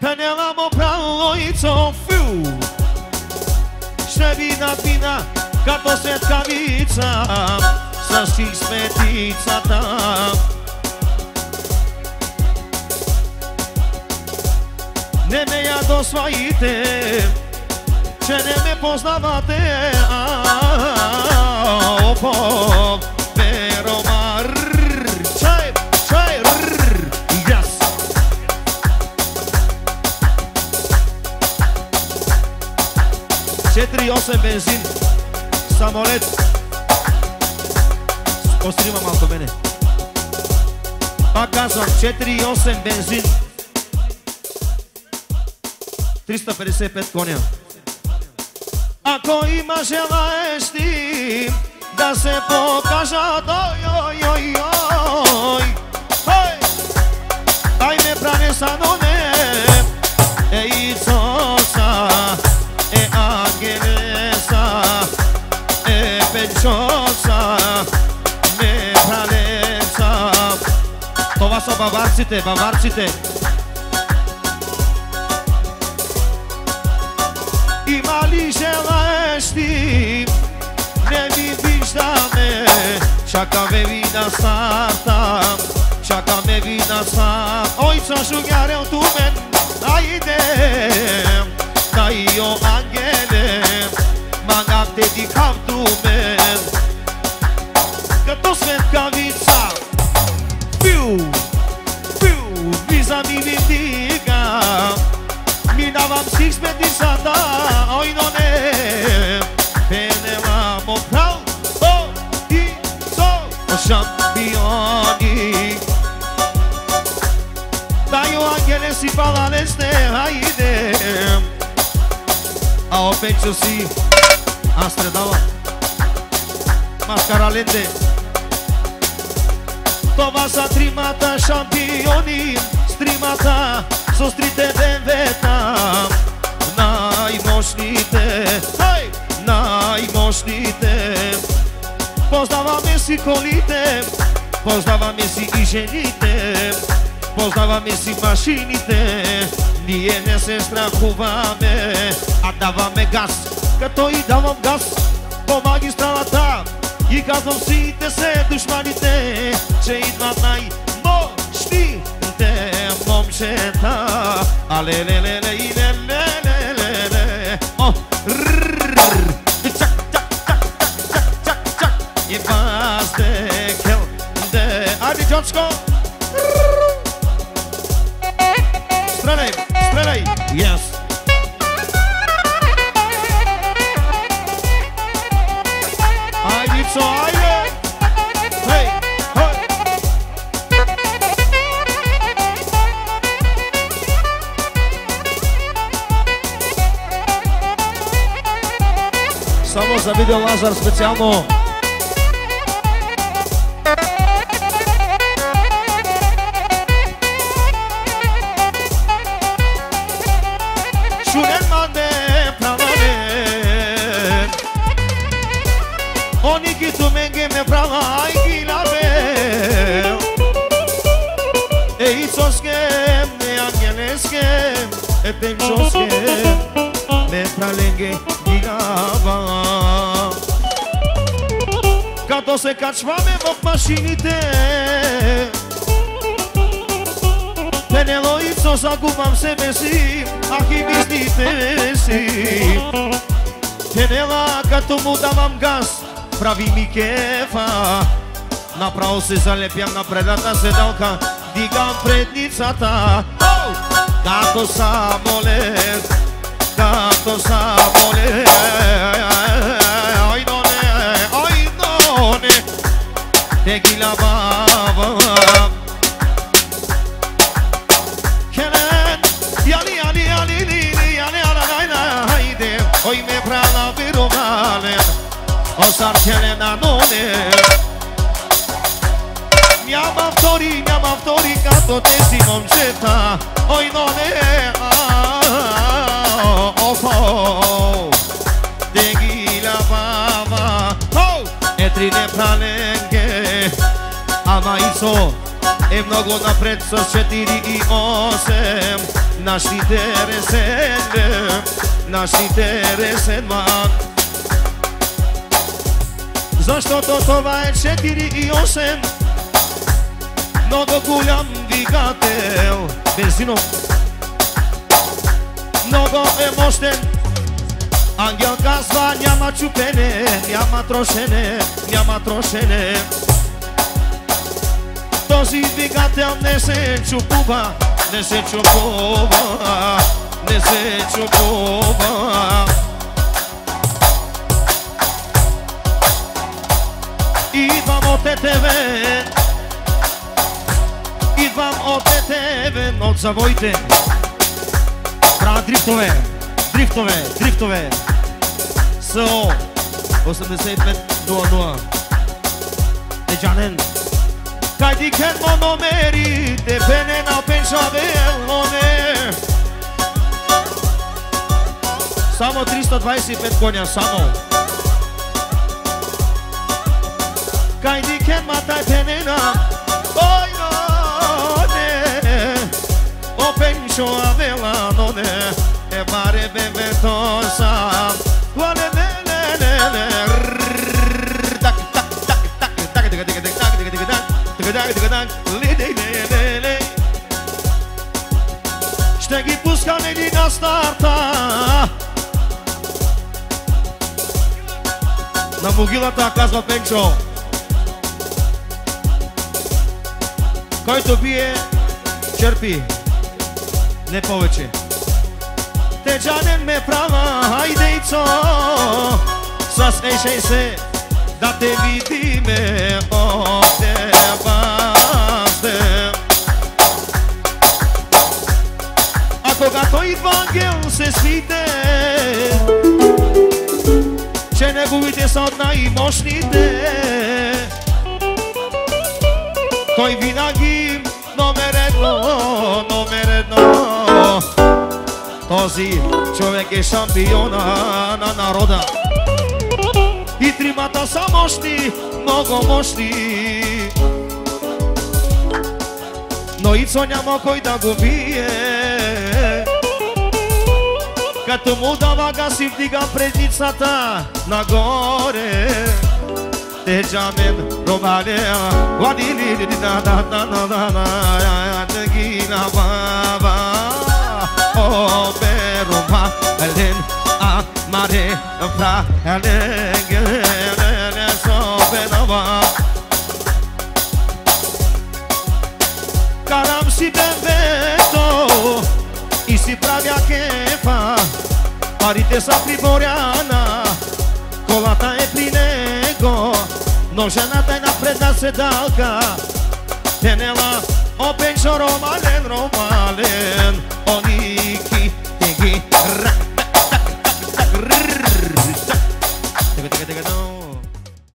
Penelamo pravo i co fiu Šebina pina Като светкавица Sa стих сметицата Не ме ја досваите Че не ме познавате Опо Верома 4-8 бензин, самолет. Острима малко мене. Пак казвам, 4-8 бензин. 355 коња. Ако има желаеш ти да се покажа, ой, ой, ой, ой. Ај ме пране са, но не Това са баварците, баварците. Има ли желаеш ти? Не ми виждаме Чакаме ви на старта Чакаме ви на старт Ој, са шугјарел ту мен Ајде Тајо ангеле Магавте ти кав ту Шампиони, шампиони Тају ангеле си палалесте, ајде А опет си Астредала Маскараленде Това са тримата шампиони Стримата со стрите БМВ-та Најмошните, ај, најмошните Познаваме си колите, познаваме си и жените Познаваме си машините, ние не се страхуваме А даваме газ, като и давам газ по магистралата И казвам сите се душманите, че идват најмощните момчета. Але ле ле ле и ле e faz de chel de Ajde Čočko Strelej, strelej Yes Ajde Čo, ajde Hej, hej Samo za video Lazar specijalno Е με αγγελέσκε, ангелеске, е πραλέγγε Me Κάτω σε Като се качваме в машините Пенело и со загубам себе си Ах и мислите си. Като му давам газ Прави ми кефа. Направо се залепјам на предната седалка digam prednicata oh! Tanto samoles, tanto samoles Oj done, oj done Tequila baba. Kenen, jali, jali, jali, jali, jali, ala, lajna, hajde. Oj me prala virogalen Osar kenen anone Осар Няма втори, няма втори като тези момчета. Ой, но не Охо Те ги лавава Етри не праленге Ама Исо е много напред со 4 и 8 Нашите ресен, нашите ресен мак Заштото това е 4 и 8 Много голям двигател Бензинов Много е мощен. Ангел казва няма чупене, няма трошене, няма трошене. Този двигател не се чупува, не се чупува, не се чупува. Идвам от ТТВ, Идвам от ЕТВ, от завоите Бра дрифтове, дрифтове, дрифтове. СО 8500 Деджанен Кај ти кен мо номери Те пене на пеншавелоне Само 325 коња, само. Кај ти кен ма тај пене на Ој, O пеншавелоне E pare bebe tosa Guane ne ne ne ne Tac tac tac tac tac tac tac tac tac tac tac tac tac tak Li li li li li Ще ги пускам еди на старта На могилата казва Пенчо Който бие, черпи Не повече. Те джанен ме права, хајдејцо С ешеј се да те видиме овде базде А кога тој ангел се свите Че неговите са од најмошните Тој винаги Този човек е шампиона на народа И тримата са мощни, много мощни Но Ицо няма кој да го бие Като му дава газ и вдига предницата нагоре Те джамен робалеа Вади ли ли да да да да да да да да ги ሆበሩማ እልን አማሬ እፍራ ያለግለሶ በነባ Caram și benveto I si pravia chefa Parite sa priboreana Colata e plinego Noženata je napredna sedalka Tenela O penso Roma, Len, Roma, Len, Oniki, Tegi, Rak